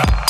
Yeah.